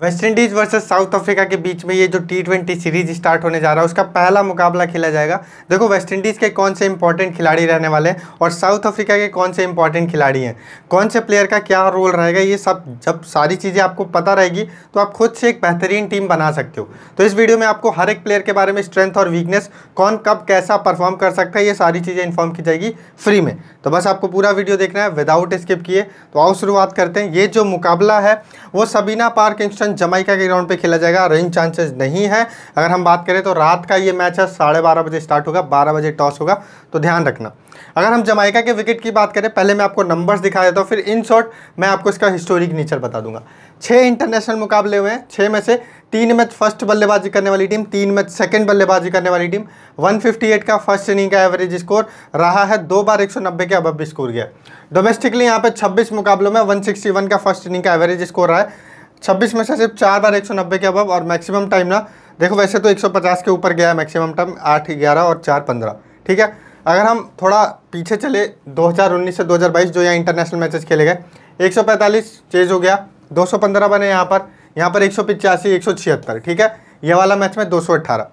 West Indies versus South Africa के बीच में ये जो टी ट्वेंटी सीरीज़ स्टार्ट होने जा रहा है, उसका पहला मुकाबला खेला जाएगा। देखो, वेस्ट इंडीज़ के कौन से इंपॉर्टेंट खिलाड़ी रहने वाले हैं और साउथ अफ्रीका के कौन से इंपॉर्टेंट खिलाड़ी हैं? कौन से प्लेयर का क्या रोल रहेगा? ये सब, जब सारी चीज़ें आपको पता रहेगी तो आप खुद से एक बेहतरीन टीम बना सकते हो। तो इस वीडियो में आपको हर एक प्लेयर के बारे में स्ट्रेंथ और वीकनेस कौन कब कैसा परफॉर्म कर सकता है, ये सारी चीज़ें इन्फॉर्म की जाएगी फ्री में। तो बस आपको पूरा वीडियो देखना है विदाउट स्किप किए तो आओ शुरुआत करते हैं। ये जो मुकाबला है, वो सबीना पार्क इंस्टन जमाइका के ग्राउंड पे खेला जाएगा। रेंज चांसेस नहीं है। अगर हम बात करें तो रात का ये मैच है, साढ़े बारह बजे स्टार्ट होगा, बारह बजे टॉस होगा तो ध्यान रखना। अगर हम जमाइका के विकेट की बात करें, पहले मैं आपको नंबर्स दिखा देता हूँ, फिर इन शॉर्ट मैं आपको इसका हिस्टोरिक नेचर बता दूँगा। छः इंटरनेशनल मुकाबले हुए हैं छः में से तीन मैच फ़र्स्ट बल्लेबाजी करने वाली टीम तीन मैच सेकंड बल्लेबाजी करने वाली टीम 158 का फ़र्स्ट इनिंग का एवरेज स्कोर रहा है, दो बार 190 के अब स्कोर गया। डोमेस्टिकली यहाँ पे 26 मुकाबलों में 161 का फ़र्स्ट इनिंग का एवरेज स्कोर रहा है। छब्बीस में से सिर्फ़ चार बार 190 के अब और मैक्सिमम टाइम ना, देखो वैसे तो 150 के ऊपर गया है मैक्सिमम टाइम आठ ग्यारह और चार पंद्रह, ठीक है? अगर हम थोड़ा पीछे चले 2019 से 2022 जो यहाँ इंटरनेशनल मैचेस खेले गए 145 चेज हो गया 215 बने यहाँ पर यहाँ पर एक सौ पिचासी, एक सौ ठीक है? ये वाला मैच में 218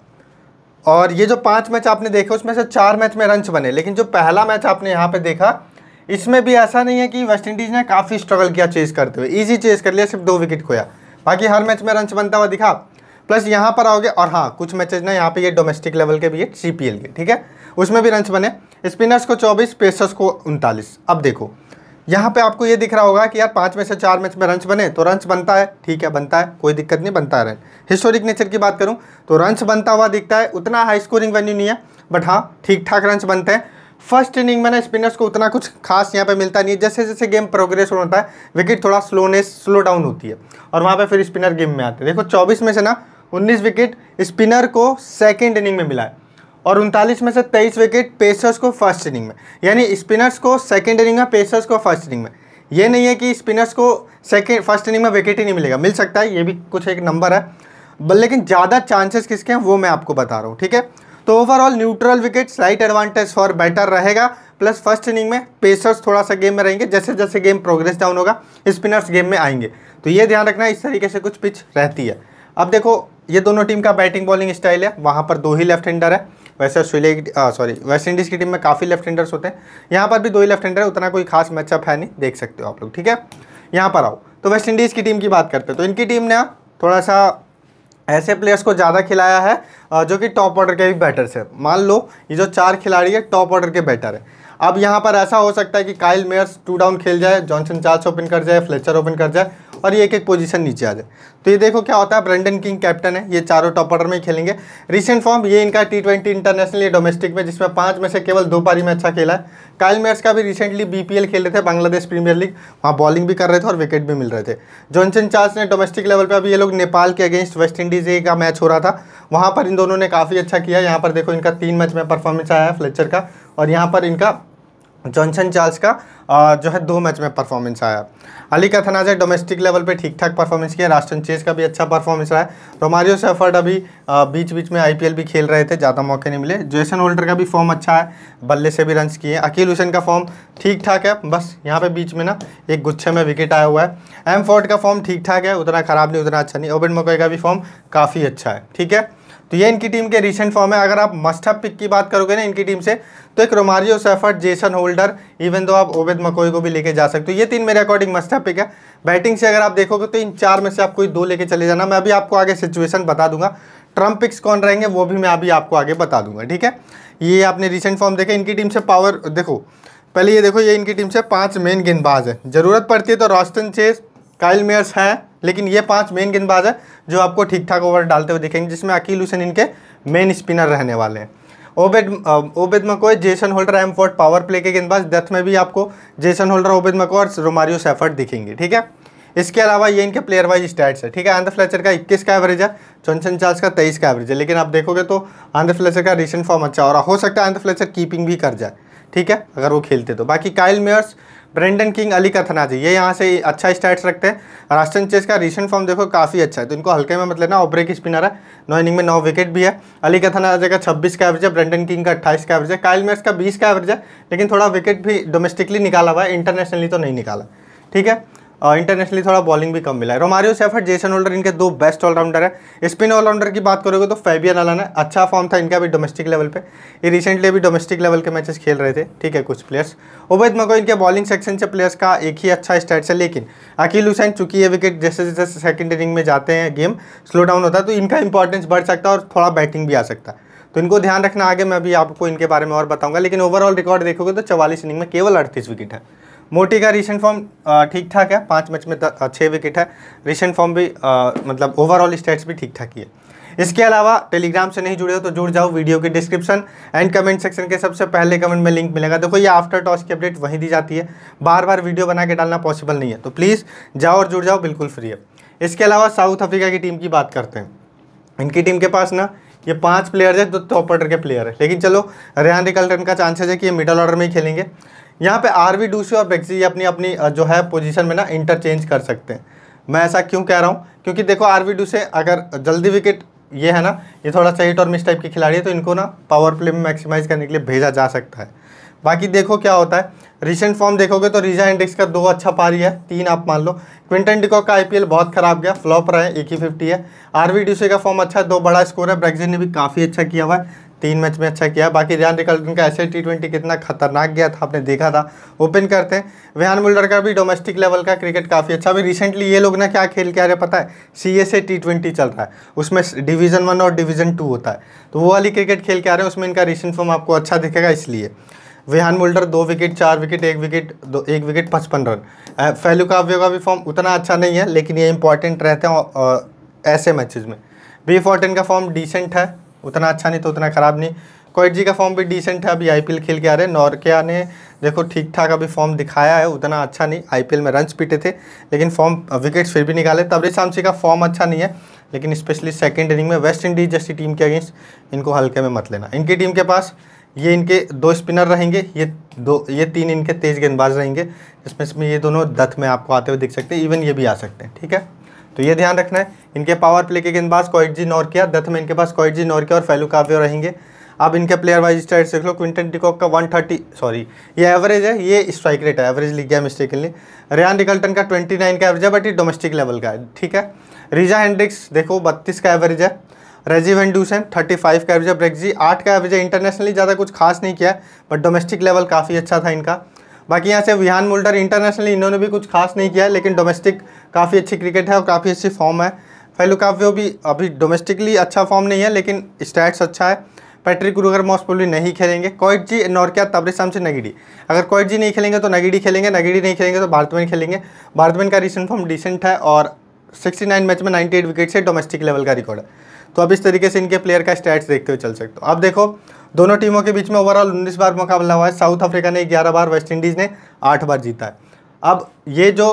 और ये जो पाँच मैच आपने देखे, उसमें से चार मैच में रंच बने, लेकिन जो पहला मैच आपने यहाँ पे देखा इसमें भी ऐसा नहीं है कि वेस्ट इंडीज़ ने काफ़ी स्ट्रगल किया चेस करते हुए। इजी चेस कर लिया, सिर्फ़ दो विकेट खोया। बाकी हर मैच में रंच बनता हुआ दिखा। प्लस यहाँ पर आओगे, और हाँ कुछ मैचेज ना, यहाँ पे ये डोमेस्टिक लेवल के भी है सी के, ठीक है? उसमें भी रंच बने। स्पिनर्स को चौबीस पेसर्स को उनतालीस। अब देखो, यहाँ पे आपको ये दिख रहा होगा कि यार पाँच में से चार मैच में रंच बने तो रंच बनता है। ठीक है, बनता है, कोई दिक्कत नहीं, बनता है रन हिस्टोरिक नेचर की बात करूँ तो रंच बनता हुआ दिखता है। उतना हाई स्कोरिंग वेन्यू नहीं है बट हाँ ठीक ठाक रंच बनते हैं। फ़र्स्ट इनिंग में ना स्पिनर्स को उतना कुछ खास यहाँ पे मिलता नहीं है। जैसे जैसे गेम प्रोग्रेस होता है, विकेट थोड़ा स्लोनेस स्लो डाउन होती है और वहाँ पे फिर स्पिनर गेम में आते हैं। देखो, चौबीस में से ना उन्नीस विकेट स्पिनर को सेकेंड इनिंग में मिला है और उनतालीस में से तेईस विकेट पेसर्स को फ़र्स्ट इनिंग में। यानी स्पिनर्स को सेकेंड इनिंग में, पेसर्स को फ़र्स्ट इनिंग में। ये नहीं है कि स्पिनर्स को सेकेंड, फ़र्स्ट इनिंग में विकेट ही नहीं मिलेगा। मिल सकता है, ये भी कुछ एक नंबर है। लेकिन ज़्यादा चांसेस किसके हैं, वो मैं आपको बता रहा हूँ, ठीक है? तो overall neutral wicket slight advantage for batter रहेगा। प्लस फ़र्स्ट इनिंग में पेसर्स थोड़ा सा गेम में रहेंगे जैसे जैसे गेम प्रोग्रेस डाउन होगा स्पिनर्स गेम में आएँगे। तो ये ध्यान रखना, इस तरीके से कुछ पिच रहती है। अब देखो, ये दोनों टीम का बैटिंग बॉलिंग स्टाइल है। वहाँ पर दो ही लेफ़्ट हैंडर है। वैसे ऑस्ट्रेलिया की सॉरी वेस्ट इंडीज़ की टीम में काफ़ी लेफ़्ट हैंडर्स होते हैं। यहाँ पर भी दो ही लेफ़्ट हैंडर है, उतना कोई खास मैचअप है नहीं, देख सकते हो आप लोग, ठीक है? यहाँ पर आओ। तो वेस्ट इंडीज़ की टीम की बात करते हैं। तो इनकी टीम ने थोड़ा सा ऐसे प्लेयर्स को ज़्यादा खिलाया है जो कि टॉप ऑर्डर के भी बैटर्स है। मान लो, ये जो चार खिलाड़ी है टॉप ऑर्डर के बैटर है। अब यहाँ पर ऐसा हो सकता है कि काइल मेयर्स टू डाउन खेल जाए जॉनसन चार्ल्स ओपन कर जाए फ्लेचर ओपन कर जाए और ये एक एक पोजीशन नीचे आ जाए। तो ये देखो क्या होता है ब्रेंडन किंग कैप्टन है, ये चारों टॉप ऑर्डर में खेलेंगे। रिसेंट फॉर्म ये इनका टी ट्वेंटी इंटरनेशनल ये डोमेस्टिक में, जिसमें पाँच में से केवल दो पारी में अच्छा खेला है। काइल मेयर्स का भी रिसेंटली बीपीएल खेल रहे थे बांग्लादेश प्रीमियर लीग वहाँ बॉलिंग भी कर रहे थे और विकेट भी मिल रहे थे। जॉनसन चार्ल्स ने डोमेस्टिक लेवल पर अभी ये लोग नेपाल के अगेंस्ट वेस्ट इंडीज़ का मैच हो रहा था। वहाँ पर इन दोनों ने काफ़ी अच्छा किया। यहाँ पर देखो इनका तीन मैच में परफॉर्मेंस आया है फ्लेचर का। और यहाँ पर इनका जॉनसन चार्ल्स का जो है दो मैच में परफॉर्मेंस आया। अली का थनाजे डोमेस्टिक लेवल पे ठीक ठाक परफॉर्मेंस किया राष्ट्रन चेस का भी अच्छा परफॉर्मेंस रहा है। रोमारियो सेफर्ड अभी बीच बीच में आईपीएल भी खेल रहे थे, ज़्यादा मौके नहीं मिले। जेसन होल्डर का भी फॉर्म अच्छा है, बल्ले से भी रन किए अकील हुसैन का फॉर्म ठीक ठाक है, बस यहाँ पर बीच में ना एक गुच्छे में विकेट आया हुआ है। एम फोर्ट का फॉर्म ठीक ठाक है, उतना ख़राब नहीं, उतना अच्छा नहीं। ओबिन मकोई का भी फॉर्म काफ़ी अच्छा है, ठीक है? तो ये इनकी टीम के रिसेंट फॉर्म है। अगर आप मस्टअप पिक की बात करोगे ना इनकी टीम से तो एक Romario Shepherd Jason Holder even दो आप ओबेद मकोई को भी लेके जा सकते हो। ये तीन मेरे अकॉर्डिंग मस्टअप पिक है। बैटिंग से अगर आप देखोगे तो इन चार में से आप कोई दो लेके चले जाना। मैं अभी आपको आगे सिचुएशन बता दूँगा। ट्रंप पिक्स कौन रहेंगे, वो भी मैं अभी आपको आगे बता दूँगा, ठीक है? ये आपने रिसेंट फॉर्म देखे, इनकी टीम से पावर देखो, पहले ये देखो, ये इनकी टीम से पाँच मेन गेंदबाज है। ज़रूरत पड़ती है तो रॉस्टन चेस काइल मेयर्स हैं। लेकिन ये पाँच मेन गेंदबाज है जो आपको ठीक ठाक ओवर डालते हुए दिखेंगे, जिसमें अकील हुसैन इनके मेन स्पिनर रहने वाले हैं। Obed Obed McCoy Jason Holder M fort power play के गेंदबाज। डेथ में भी आपको जेसन होल्डर, ओबेद मको और रोमारियो सेफर्ट दिखेंगे, ठीक है? इसके अलावा ये इनके प्लेयर वाइज स्टैट्स है, ठीक है? आंध्र फ्लेचर का 21 का एवरेज है चौंसन चार्ज का 23 का एवरेज है। लेकिन आप देखोगे तो आंध्र फ्लेचर का रिसेंट फॉर्म अच्छा और हो सकता है आंध्र फ्लेचर कीपिंग भी कर जाए। ठीक है? अगर वो खेलते तो। बाकी Kyle Mayers Brandon King Alick Athanaze ये यहाँ से अच्छा स्टैट्स रखते हैं। रास्टन चेस का रिसेंट फॉर्म देखो, काफ़ी अच्छा है। तो इनको हल्के में मतलब ना ब्रेक स्पिनर है। नौ इनिंग में नौ विकेट भी है। अली कथनाजी का छब्बीस का एवरेज है ब्रेंडन किंग का अट्ठाईस का एवरेज है काइल मेयर्स का बीस का एवरेज है, लेकिन थोड़ा विकेट भी डोमेस्टिकली निकाला हुआ है इंटरनेशनली तो नहीं निकाला। ठीक है? इंटरनेशनली थोड़ा बॉलिंग भी कम मिला है। रोमारियो सेफर्ट जेसन होल्डर इनके दो बेस्ट ऑलराउंडर है। स्पिन ऑलराउंडर की बात करोगे तो फैबियन अलन है। अच्छा फॉर्म था इनका भी डोमेस्टिक लेवल पे। ये रिसेंटली भी डोमेस्टिक लेवल के मैचेस खेल रहे थे। ठीक है, कुछ प्लेयर्स उबैद मको इनके बॉलिंग सेक्शन से प्लेयर्स का एक ही अच्छा स्टैट्स है, लेकिन अकील हुसैन चूँकि ये विकेट जैसे जैसे सेकंड इनिंग में जाते हैं गेम स्लो डाउन होता है तो इनका इंपॉर्टेंस बढ़ सकता है और थोड़ा बैटिंग भी आ सकता है। तो इनको ध्यान रखना आगे, मैं अभी आपको इनके बारे में और बताऊँगा। लेकिन ओवरऑल रिकॉर्ड देखोगे तो चवालीस इनिंग में केवल अड़तीस विकेट है। मोटी का रिसेंट फॉर्म ठीक ठाक है पाँच मैच में छः विकेट है। रिसेंट फॉर्म भी आ, मतलब ओवरऑल स्टेट्स भी ठीक ठाक ही है। इसके अलावा टेलीग्राम से नहीं जुड़े हो तो जुड़ जाओ वीडियो के डिस्क्रिप्शन एंड कमेंट सेक्शन के सबसे पहले कमेंट में लिंक मिलेगा। देखो ये आफ्टर टॉस की अपडेट वहीं दी जाती है। बार बार वीडियो बना के डालना पॉसिबल नहीं है। तो प्लीज़ जाओ और जुड़ जाओ बिल्कुल फ्री है। इसके अलावा साउथ अफ्रीका की टीम की बात करते हैं। इनकी टीम के पास ना ये पाँच प्लेयर है जो टॉप ऑर्डर के प्लेयर है। लेकिन चलो रेहान रिकल्टन का चांसेस है कि ये मिडल ऑर्डर में ही खेलेंगे। यहाँ पे आर वी डूसी और बेक्सी अपनी अपनी जो है पोजीशन में ना इंटरचेंज कर सकते हैं। मैं ऐसा क्यों कह रहा हूँ? क्योंकि देखो आर वी डू से अगर जल्दी विकेट ये है ना, ये थोड़ा सही और मिस टाइप के खिलाड़ी है तो इनको ना पावर प्ले में मैक्सिमाइज करने के लिए भेजा जा सकता है। बाकी देखो क्या होता है। रिसेंट फॉर्म देखोगे तो रीजा इंडेक्स का दो अच्छा पारी है, तीन आप मान लो। क्विंटन डिकॉक का आईपीएल बहुत खराब गया फ्लॉप रहा है, एक ही फिफ्टी है। आरवी डीसी का फॉर्म अच्छा है, दो बड़ा स्कोर है ब्रेक्जिन ने भी काफ़ी अच्छा किया हुआ है। तीन मैच में अच्छा किया। बाकी रियान रिकल्टन का ऐसे टी ट्वेंटी कितना खतरनाक गया था, आपने देखा था। ओपन करते हैं। विहान मुल्डर का भी डोमेस्टिक लेवल का क्रिकेट काफ़ी अच्छा। अभी रिसेंटली ये लोग ना क्या खेल के आ रहे पता है? सी ए टी ट्वेंटी चल रहा है। उसमें डिवीज़न वन और डिवीज़न टू होता है। तो वो वाली क्रिकेट खेल के आ रहे हैं। उसमें इनका रिसेंट फॉर्म आपको अच्छा दिखेगा इसलिए। विहान मुल्डर दो विकेट चार विकेट एक विकेट दो, एक विकेट पचपन रन फैलू काव्य का भी फॉर्म उतना अच्छा नहीं है, लेकिन ये इंपॉर्टेंट रहते हैं ऐसे मैचेज में। बी फोर्टीन का फॉर्म डिसेंट है। उतना अच्छा नहीं तो उतना ख़राब नहीं। कोइट जी का फॉर्म भी डिसेंट है, अभी आईपीएल खेल के आ रहे हैं। नॉर्किया ने देखो ठीक ठाक अभी फॉर्म दिखाया है, उतना अच्छा नहीं। आईपीएल में रन्स पीटे थे, लेकिन फॉर्म विकेट्स फिर भी निकाले। तबरी शामसी का फॉर्म अच्छा नहीं है, लेकिन स्पेशली सेकेंड इनिंग में वेस्ट इंडीज जैसी टीम के अगेंस्ट इनको हल्के में मत लेना। इनकी टीम के पास, ये इनके दो स्पिनर रहेंगे, ये दो, ये तीन इनके तेज़ गेंदबाज रहेंगे, जिसमें इसमें ये दोनों दत्त में आपको आते हुए दिख सकते हैं इवन ये भी आ सकते हैं, ठीक है? तो ये ध्यान रखना है। इनके पावर प्ले के गेंदबाज कोइटजी नौरकिया दत्त में इनके पास कोइटजी नौरकिया और फैलू काव्य रहेंगे। अब इनके प्लेयर वाइज स्टाइट देख लो। क्विंटन डिकॉक का 130 सॉरी ये एवरेज है। ये स्ट्राइक रेट है। एवरेज लिख गया मिस्टेकली रियान डिकल्टन का 29 का एवरेज है बट ये डोमेस्टिक लेवल का है। ठीक है? रिजा हेंड्रिक्स देखो, बत्तीस का एवरेज है। रेजिव एंडूसन थर्टी फाइव का एवरेज है। ब्रेक्जी आठ का एवरेज है। इंटरनेशनली ज़्यादा कुछ खास नहीं किया बट डोमेस्टिक लेवल काफ़ी अच्छा था इनका। बाकी यहाँ से विहान मुल्डर इंटरनेशनली इन्होंने भी कुछ खास नहीं किया, लेकिन डोमेस्टिक काफ़ी अच्छी क्रिकेट है और काफ़ी अच्छी फॉर्म है। फैलू काव्यो भी अभी डोमेस्टिकली अच्छा फॉर्म नहीं है, लेकिन स्टैट्स अच्छा है। पैट्रिक रूगर मोस्टफुली नहीं खेलेंगे। कोइट जी नॉर्किया तबरिसम से नगीडी अगर कोइट जी नहीं खेलेंगे तो नगीडी खेलेंगे नगीडी नहीं खेलेंगे तो भारतमैन खेलेंगे। भारतमैन का रिसेंट फॉर्म डिसेंट है और 69 मैच में 98 विकेट से डोमेस्टिक लेवल का रिकॉर्ड है। तो अब इस तरीके से इनके प्लेयर का स्टैट्स देखते हुए चल सकते हो। अब देखो दोनों टीमों के बीच में ओवरऑल उन्नीस बार मुकाबला हुआ है। साउथ अफ्रीका ने ग्यारह बार, वेस्ट इंडीज़ ने आठ बार जीता है। अब ये जो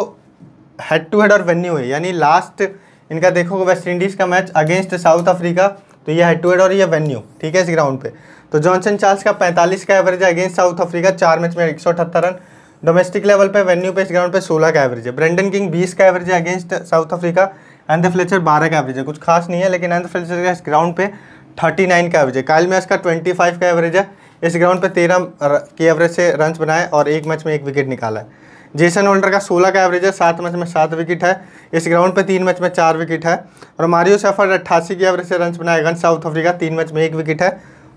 हेड टू हेड और वेन्यू है, यानी लास्ट इनका देखो वेस्ट इंडीज़ का मैच अगेंस्ट साउथ अफ्रीका तो ये हेड टू हेड और ये वेन्यू ठीक है, इस ग्राउंड पे। तो जॉनसन चार्ल्स का 45 का एवरेज है अगेंस्ट साउथ अफ्रीका, चार मैच में एक सौ अठहत्तर रन। डोमेस्टिक लेवल पे वेन्यू पे, इस ग्राउंड पे 16 का एवरेज है। ब्रेंडन किंग 20 का एवरेज है against South Africa Andre Fletcher बारह का एवरेज है। कुछ खास नहीं है, लेकिन एंड फ्लेचर का इस ग्राउंड पे थर्टी नाइन का एवरेज है। काइल मैच का ट्वेंटी फाइव का एवरेज है। इस ग्राउंड पे तेरह के एवरेज से रन बनाए और एक मैच में एक विकेट निकाला है। जेसन होल्डर का सोलह का एवरेज है। सात मैच में सात विकेट है। इस ग्राउंड पे तीन मैच में चार विकेट है। और मारियो सफ़र अट्ठासी के एवरेज से रन बनाए। अगेंस्ट साउथ अफ्रीका तीन मैच में एक विकेट है।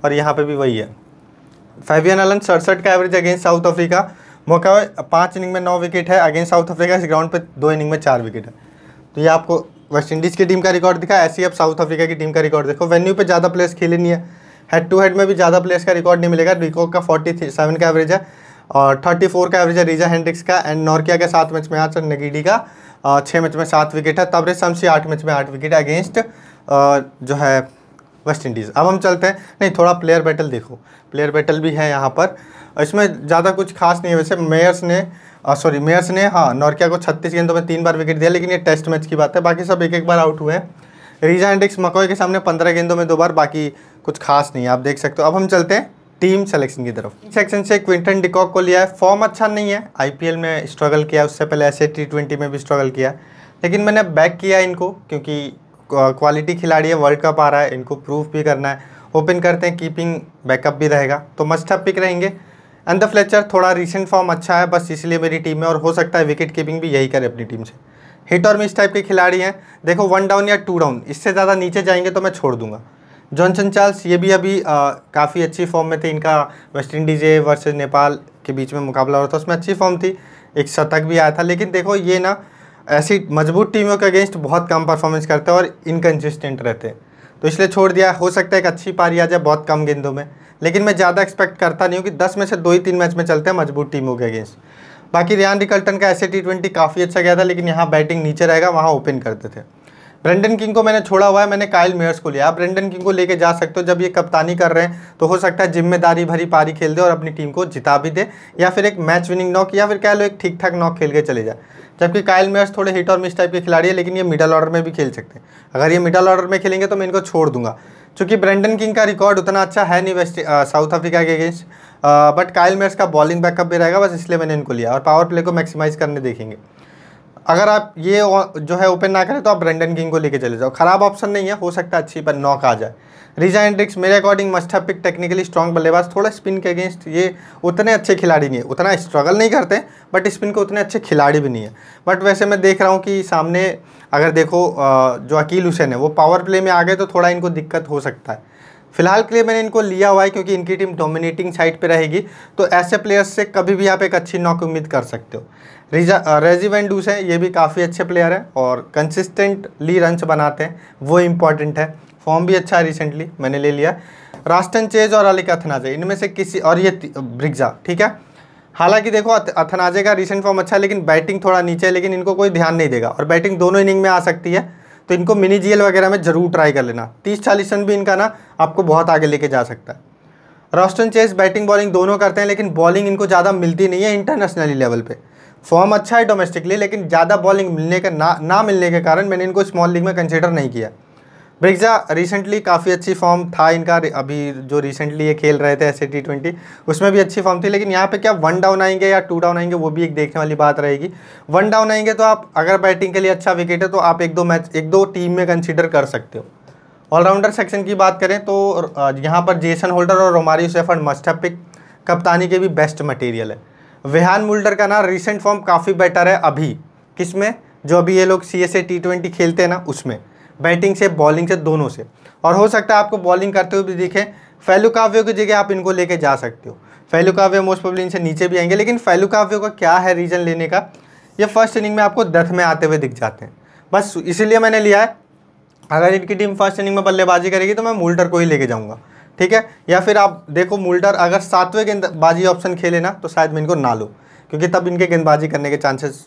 और यहाँ पर भी वही है। फैवियन अलन सड़सठ का एवरेज अगेंस्ट साउथ अफ्रीका मौका पाँच इनिंग में नौ विकेट है। अगेंस्ट साउथ अफ्रीका इस ग्राउंड पर दो इनिंग में चार विकेट है। तो ये आपको वेस्ट इंडीज़ की टीम का रिकॉर्ड दिखा, ऐसे ही अब साउथ अफ्रीका की टीम का रिकॉर्ड देखो। वेन्यू पे ज़्यादा प्लेयर्स खेले नहीं है। हेड टू हेड में भी ज़्यादा प्लेयर्स का रिकॉर्ड नहीं मिलेगा। रिकॉक का फोर्टी सेवन का एवरेज है और थर्टी फोर का एवरेज है रीजा हैंड्रिक्स का एंड नॉर्किया के सात मैच में आज नगीडी का छः मैच में सात विकेट है। तबरेज शमसी आठ मैच में आठ विकेट अगेंस्ट जो है वेस्ट इंडीज़ अब हम चलते हैं। नहीं, थोड़ा प्लेयर बैटल देखो। प्लेयर बैटल भी है यहाँ पर। इसमें ज़्यादा कुछ खास नहीं है। वैसे मेयर्स ने सॉरी मेयर्स ने हाँ नॉर्किया को छत्तीस गेंदों में तीन बार विकेट दिया, लेकिन ये टेस्ट मैच की बात है। बाकी सब एक एक बार आउट हुए हैं। रीजा एंडिक्स मकोई के सामने पंद्रह गेंदों में दो बार, बाकी कुछ खास नहीं है। आप देख सकते हो। अब हम चलते हैं टीम सेलेक्शन की तरफ़। सेक्शन से क्विंटन डिकॉक को लिया है। फॉर्म अच्छा नहीं है। आईपीएल में स्ट्रगल किया, उससे पहले ऐसे टी ट्वेंटी में भी स्ट्रगल किया। लेकिन मैंने बैक किया इनको, क्योंकि क्वालिटी खिलाड़ी है वर्ल्ड कप आ रहा है, इनको प्रूफ भी करना है। ओपन करते हैं कीपिंग बैकअप भी रहेगा। तो मस्ट पिक रहेंगे। एंड द फ्लेचर थोड़ा रिसेंट फॉर्म अच्छा है, बस इसलिए मेरी टीम में और हो सकता है विकेट कीपिंग भी यही करे अपनी टीम से। हिट और मिस टाइप के खिलाड़ी हैं। देखो वन डाउन या टू डाउन इससे ज़्यादा नीचे जाएँगे तो मैं छोड़ दूँगा। जॉनसन चार्ल्स ये भी अभी काफ़ी अच्छी फॉर्म में थे। इनका वेस्ट इंडीज़ वर्सेज नेपाल के बीच में मुकाबला हो रहा था, उसमें अच्छी फॉर्म थी। एक शतक भी आया था, लेकिन देखो, ये ना, ऐसी मज़बूत टीमों के अगेंस्ट बहुत कम परफॉर्मेंस करते हैं और इनकन्सिस्टेंट रहते हैं। तो इसलिए छोड़ दिया। हो सकता है एक अच्छी पारी आ जाए बहुत कम गेंदों में। लेकिन मैं ज़्यादा एक्सपेक्ट करता नहीं हूँ कि दस में से दो ही तीन मैच में चलते हैं मज़बूत टीमों के अगेंस्ट बाकी रियान रिकल्टन का ऐसे टी ट्वेंटी काफ़ी अच्छा गया था, लेकिन यहाँ बैटिंग नीचे रहेगा, वहाँ ओपन करते थे। ब्रेंडन किंग को मैंने छोड़ा हुआ है, मैंने काइल मेयर्स को लिया। आप ब्रेंडन किंग को लेके जा सकते हो, जब ये कप्तानी कर रहे हैं तो हो सकता है ज़िम्मेदारी भरी पारी खेल दे और अपनी टीम को जिता भी दे, या फिर एक मैच विनिंग नॉक या फिर कह लो एक ठीक ठाक नॉक खेल के चले जाए। जबकि काइल मेयर्स थोड़े हिट और मिस टाइप के खिलाड़ी है, लेकिन ये मिडल ऑर्डर में भी खेल सकते हैं। अगर ये मिडल ऑर्डर में खेलेंगे तो मैं इनको छोड़ दूँगा। चूँकि ब्रेंडन किंग का रिकॉर्ड उतना अच्छा है नहीं वेस्ट साउथ अफ्रीका के अगेंस्ट बट काइल मेयर्स का बॉलिंग बैकअप भी रहेगा, बस इसलिए मैंने इनको लिया और पावर प्ले को मैक्सिमाइज करने देखेंगे। अगर आप ये जो है ओपन ना करें तो आप ब्रेंडन किंग को लेके चले जाओ। खराब ऑप्शन नहीं है, हो सकता अच्छी, पर नॉक आ जाए। रिजा एंड्रिक्स मेरे according must have pick technically strong बल्लेबाज। थोड़ा स्पिन के अगेंस्ट ये उतने अच्छे खिलाड़ी नहीं है उतना स्ट्रगल नहीं करते बट स्पिन के उतने अच्छे खिलाड़ी भी नहीं है। बट वैसे मैं देख रहा हूँ कि सामने, अगर देखो जो अकील हुसैन है, वो पावर प्ले में आ गए तो थोड़ा इनको दिक्कत हो सकता है। फ़िलहाल के लिए मैंने इनको लिया हुआ है क्योंकि इनकी टीम डोमिनेटिंग साइड पे रहेगी। तो ऐसे प्लेयर्स से कभी भी आप एक अच्छी नॉक उम्मीद कर सकते हो। रिजा रेजी वेंडूस हैं, ये भी काफ़ी अच्छे प्लेयर हैं और कंसिस्टेंटली रन्स बनाते हैं। वो इंपॉर्टेंट है। फॉर्म भी अच्छा है रिसेंटली मैंने ले लिया। रास्टन चेज और अलिक अथनाजे इनमें से किसी और ये ब्रिग्जा ठीक है? हालाँकि देखो अथनाजे का रिसेंट फॉर्म अच्छा है, लेकिन बैटिंग थोड़ा नीचे है, लेकिन इनको कोई ध्यान नहीं देगा और बैटिंग दोनों इनिंग में आ सकती है। तो इनको मिनी जीएल वगैरह में ज़रूर ट्राई कर लेना। तीस चालीस रन भी इनका ना आपको बहुत आगे लेके जा सकता है। रॉस्टन चेस बैटिंग बॉलिंग दोनों करते हैं, लेकिन बॉलिंग इनको ज़्यादा मिलती नहीं है इंटरनेशनली लेवल पे। फॉर्म अच्छा है डोमेस्टिकली लेकिन ज़्यादा बॉलिंग मिलने का ना ना मिलने के कारण मैंने इनको स्मॉल लीग में कंसिडर नहीं किया। ब्रिग्जा रिसेंटली काफ़ी अच्छी फॉर्म था इनका। अभी जो रिसेंटली ये खेल रहे थे ऐसे टी ट्वेंटी उसमें भी अच्छी फॉर्म थी, लेकिन यहाँ पे क्या वन डाउन आएँगे या टू डाउन आएँगे, वो भी एक देखने वाली बात रहेगी। वन डाउन आएँगे तो आप, अगर बैटिंग के लिए अच्छा विकेट है तो आप एक दो मैच एक दो टीम में कंसिडर कर सकते हो। ऑलराउंडर सेक्शन की बात करें तो यहाँ पर जेसन होल्डर और रोमारी सेफर्ड मस्ट पिक कप्तानी के भी बेस्ट मटेरियल है। वेहान मुल्डर का ना रिसेंट फॉर्म काफ़ी बेटर है अभी। किसमें? जो अभी ये लोग C S A T twenty खेलते हैं ना, उसमें। बैटिंग से, बॉलिंग से, दोनों से। और हो सकता है आपको बॉलिंग करते हुए भी दिखे फैलू काव्यो की जगह आप इनको लेके जा सकते हो। फैलुकाव्य मोस्ट प्रोबली इनसे नीचे भी आएँगे, लेकिन फैलू काव्यो का क्या है रीज़न लेने का, ये फ़र्स्ट इनिंग में आपको दथ में आते हुए दिख जाते हैं। बस इसीलिए मैंने लिया है, अगर इनकी टीम फ़र्स्ट इनिंग में बल्लेबाजी करेगी तो मैं मूल्टर को ही लेके जाऊँगा, ठीक है? या फिर आप देखो मूल्टर, अगर सातवें गेंदबाजी ऑप्शन खेले ना तो शायद मैं इनको ना लूँ, क्योंकि तब इनके गेंदबाजी करने के चांसेस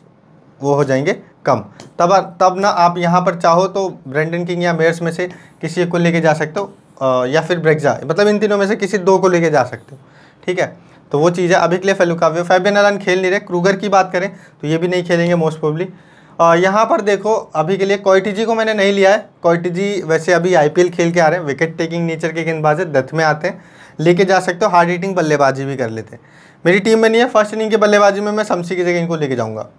वो हो जाएँगे कम। तब तब ना आप यहाँ पर चाहो तो ब्रेंडन किंग या मेयर्स में से किसी एक को लेके जा सकते हो या फिर ब्रेक्जा मतलब इन तीनों में से किसी दो को लेके जा सकते हो, ठीक है? तो वो चीज़ है अभी के लिए फेलुकाव्यो फैबियन अलान खेल नहीं रहे, क्रूगर की बात करें तो ये भी नहीं खेलेंगे मोस्ट प्रोबली यहाँ पर देखो, अभी के लिए कोयटीजी को मैंने नहीं लिया है। कोयटीजी वैसे अभी आईपीएल खेल के आ रहे हैं विकेट टेकिंग नेचर के गेंदबाज दत्त में आते हैं। लेके जा सकते हो हार्ड हिटिंग बल्लेबाजी भी कर लेते हैं। मेरी टीम में नहीं है फ़र्स्ट इनिंग की बल्लेबाजी में मैं शमसी की जगह इनको लेके जाऊँगा।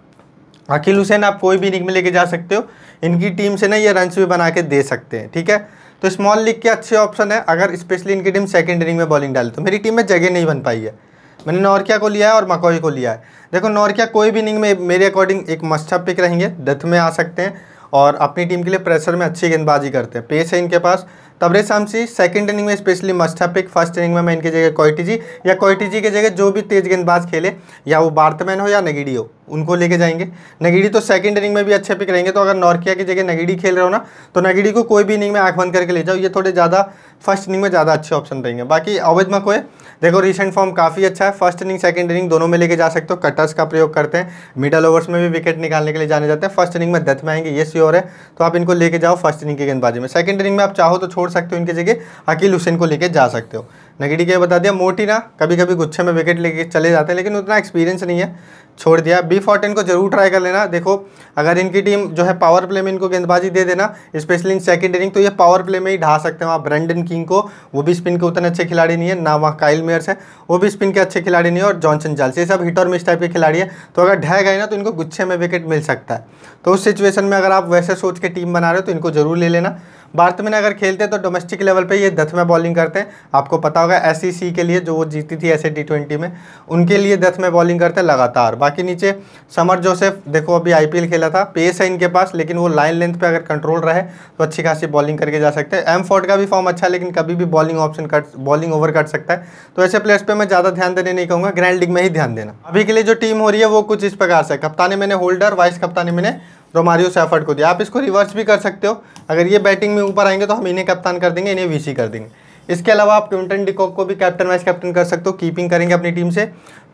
अकील हुसैन, आप कोई भी इनिंग में लेके जा सकते हो। इनकी टीम से ना ये रन्स भी बना के दे सकते हैं, ठीक है? तो स्मॉल लीग के अच्छे ऑप्शन है, अगर स्पेशली इनकी टीम सेकेंड इनिंग में बॉलिंग डाले तो मेरी टीम में जगह नहीं बन पाई है। मैंने नौरकिया को लिया है और मकोई को लिया है। देखो, नौरकिया कोई भी इनिंग में मेरे अकॉर्डिंग एक मस्ट पिक रहेंगे दत्त में आ सकते हैं और अपनी टीम के लिए प्रेशर में अच्छी गेंदबाजी करते हैं। पेस है इनके पास तबरे शामसी सेकंड इनिंग में specially must pick first inning में मैं इनकी जगह कोयटी जी, या कोयटी जी की जगह जो भी तेज गेंदबाज खेले, या वो बार्थमैन हो या नगीडी हो, उनको लेके जाएँगे। नगीडी तो सेकंड इनिंग में भी अच्छे पिक रहेंगे तो अगर नॉर्किया की जगह नगीडी खेल रहे हो ना तो नगीडी को कोई भी इनिंग में आँख बंद करके ले जाओ, ये थोड़े ज़्यादा फ़र्स्ट इनिंग में ज़्यादा अच्छे ऑप्शन रहेंगे। बाकी अवैध मकोए, देखो रिसेंट फॉर्म काफ़ी अच्छा है फ़र्स्ट इनिंग सेकंड इनिंग दोनों में लेके जा सकते हो, कटर्स का प्रयोग करते हैं मिडल ओवर्स में भी विकेट निकालने के लिए जाने जाते हैं फ़र्स्ट इनिंग में दत्त में आएँगे, ये श्योर है तो आप इनको लेके जाओ फ़र्स्ट इनिंग की गेंदबाजी में। सेकंड इनिंग में आप चाहो तो छोड़ सकते हो इनकी जगह, अकील हुसैन को लेके जा सकते हो। नगीडी के बता दिया, मोटी ना कभी कभी गुच्छे में विकेट लेके चले जाते हैं, लेकिन उतना एक्सपीरियंस नहीं है। छोड़ दिया बी फोर्टीन को ज़रूर ट्राई कर लेना। देखो, अगर इनकी टीम जो है पावर प्ले में इनको गेंदबाजी दे देना स्पेशली इन सेकंड इनिंग तो ये पावर प्ले में ही ढा सकते हैं वहाँ ब्रेंडन किंग को। वो भी स्पिन के उतने अच्छे खिलाड़ी नहीं है, ना वहाँ काइल मेयर्स है। वो भी स्पिन के अच्छे खिलाड़ी नहीं है और जॉनसन जाल्स ये सब हिट और मिस टाइप के खिलाड़ी है। तो अगर ढह गए ना तो इनको गुच्छे में विकेट मिल सकता है। तो उस सिचुएशन में अगर आप वैसे सोच के टीम बना रहे हो तो इनको ज़रूर ले लेना। भारत में अगर खेलते हैं तो डोमेस्टिक लेवल पे ये दस में बॉलिंग करते हैं। आपको पता होगा एस के लिए जो वो जीती थी ऐसे टी ट्वेंटी में, उनके लिए दस में बॉलिंग करते हैं लगातार। बाकी नीचे समर जोसेफ, देखो अभी आईपीएल खेला था पेस है इनके पास, लेकिन वो लाइन लेंथ पर अगर कंट्रोल रहे तो अच्छी खासी बॉलिंग करके जा सकते हैं। एम फोर्ड का भी फॉर्म अच्छा है, लेकिन कभी भी bowling option cut bowling over कर सकता है। तो ऐसे प्लेयर्स पर मैं ज़्यादा ध्यान देने नहीं कहूँगा ग्रैंड लीग में ही ध्यान देना। अभी के लिए जो टीम हो रही है, वो कुछ इस प्रकार से, कप्तानी मैंने होल्डर वाइस कप्तानी मैंने रोमारियो सैफर्ड को दिया। आप इसको रिवर्स भी कर सकते हो। अगर ये बैटिंग में ऊपर आएँगे तो हम इन्हें कप्तान कर देंगे, इन्हें वीसी कर देंगे। इसके अलावा आप क्विंटन डिकॉक को भी कैप्टन वाइस कैप्टन कर सकते हो, कीपिंग करेंगे अपनी टीम से,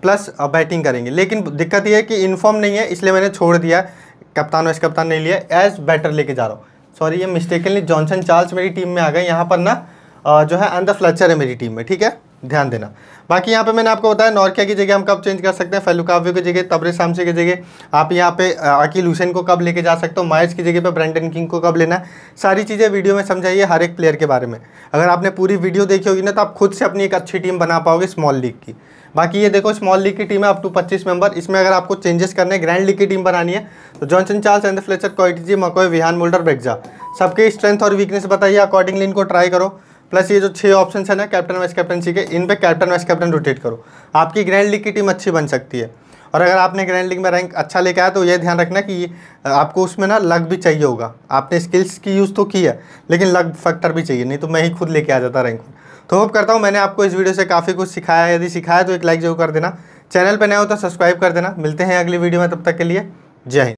प्लस बैटिंग करेंगे। लेकिन दिक्कत यह है कि इन्फॉर्म नहीं है, इसलिए मैंने छोड़ दिया कप्तान वाइस कप्तान नहीं लिया, एज बैटर लेके जा रहा हूँ। सॉरी ये मिस्टेकली जॉनसन चार्ल्स मेरी टीम में आ गए, यहाँ पर ना जो है अंदर फ्लचर है मेरी टीम में, ठीक है? ध्यान देना। बाकी यहाँ पे मैंने आपको बताया नॉर्किया की जगह हम कब चेंज कर सकते हैं, फेलुकाव्यो की जगह तबरे सामसे की जगह। आप यहाँ पे अकील हुसैन को कब लेके जा सकते हो मायर्स की जगह पे, ब्रेंडन किंग को कब लेना है। सारी चीज़ें वीडियो में समझाइए हर एक प्लेयर के बारे में। अगर आपने पूरी वीडियो देखी होगी ना तो आप खुद से अपनी एक अच्छी टीम बना पाओगे स्मॉल लीग की। बाकी ये देखो स्मॉल लीग की टीम है अप टू पच्चीस मेंबर इसमें अगर आपको चेंजेस करने हैं ग्रैंड लीग की टीम बनानी है तो Johnson Charles Andre Fletcher Coetzee McCoy Wiaan Mulder Breetzke सबके स्ट्रेंथ और वीकनेस बताइए अकॉर्डिंगली इनको ट्राई करो। प्लस ये जो छः ऑप्शन है ना कैप्टन वाइस कैप्टनसी के, इन पे कैप्टन वाइस कैप्टन रोटेट करो। आपकी ग्रैंड लीग की टीम अच्छी बन सकती है। और अगर आपने ग्रैंड लीग में रैंक अच्छा लेके आया तो ये ध्यान रखना कि आपको उसमें ना लग भी चाहिए होगा। आपने स्किल्स की यूज़ तो की है, लेकिन लग फैक्टर भी चाहिए, नहीं तो मैं ही खुद लेके आ जाता रैंक तो होप करता हूँ मैंने आपको इस वीडियो से काफ़ी कुछ सिखाया यदि सिखाया तो एक लाइक ज़रूर कर देना। चैनल पर नए हो तो सब्सक्राइब कर देना। मिलते हैं अगली वीडियो में, तब तक के लिए जय हिंद।